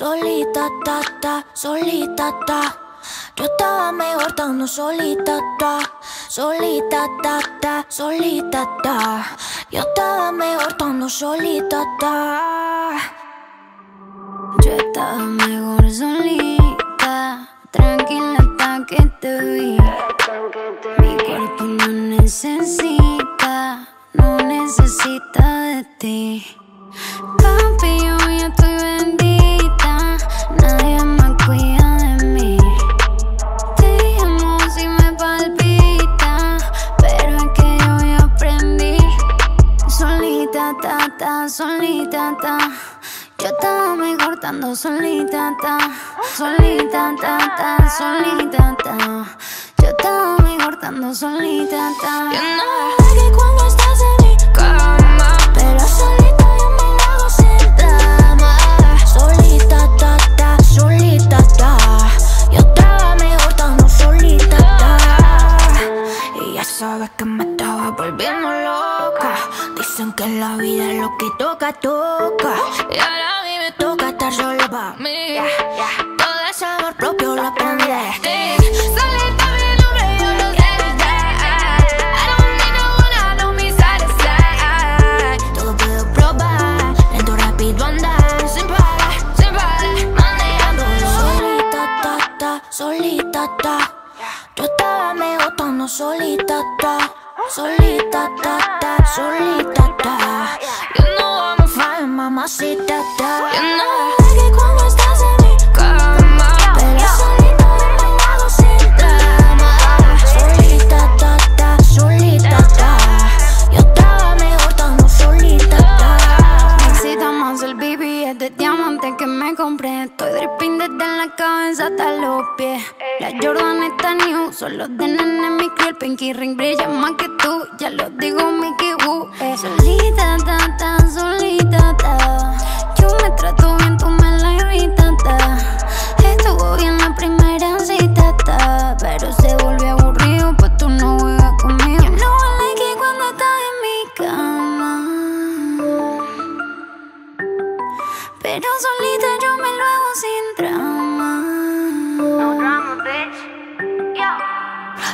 Solita, ta, ta, solita, ta. Yo estaba mejor estando solita, ta. Solita, ta, ta, solita, ta. Yo estaba mejor estando solita, ta. Yo estaba mejor solita, tranquila hasta que te vi. Mi cuerpo no necesita, no necesita de ti. Solita, ta. Yo estaba mejor estando solita, ta. Solita, ta, ta, solita, ta. Yo estaba mejor estando solita, ta. Yo no que cuando estás en mi cama, pero solita yo me la hago. Solita, ta, ta, solita, ta. Yo estaba mejor estando solita, ta. Y ya sabes que me estaba volviendo. Que la vida lo que toca, toca. Y ahora a mí me toca estar sola pa' mí. Todo ese amor propio lo aprendí de ti. Solita mi nombre yo lo sé. I don't need no one, I know me side. Todo puedo probar, lento, rápido andar. Sin parar, sin parar, manejando Solita, ta, ta, solita, ta. Yo estaba mejor estando solita, ta. Solita, ta, ta, solita, ta. You know que cuando estás en mi cama, pero solita yo sin drama. Solita, ta, ta, solita, ta. Yo estaba mejor estando solita, ta. Necesita más el BB de diamante que me compré. Estoy dripping desde la cabeza hasta los pies. La Jordan está new, son los de nene mi el pinky ring brilla más que tú. Ya lo digo, solita yo me lo hago sin drama. No drama, bitch.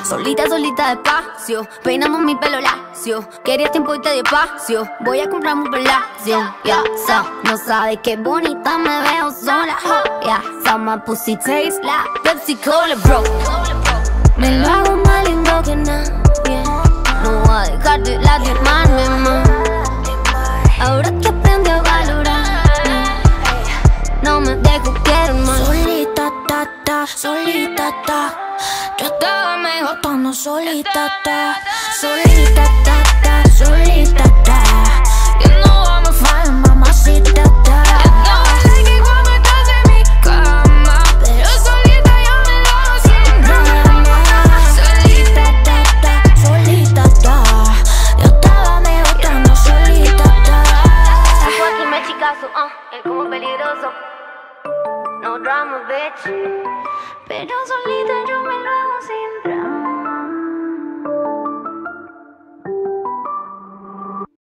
Solita, solita, despacio, peinando mi pelo lacio. Quería tiempo y te despacio. Voy a comprar un palacio. Ya, sa, no sabes qué bonita me veo sola. Ya, sa, my pussy taste like Pepsi Cola, bro. Me lo hago más lindo que nadie. No voy a dejar de lastimarme más. Solita, ta. Yo estaba mejor estando solita, ta. Solita, ta, ta, solita, ta. You know I'm a fine mamacita, ta. You know I like it cuando estás en mi cama. Pero solita yo me lo drama. Solita, ta, ta, solita, ta. Yo estaba mejor estando solita, ta. Aquí me chicazo, ah, es como peligroso. Drama, bitch. Pero solita yo me lo hago sin.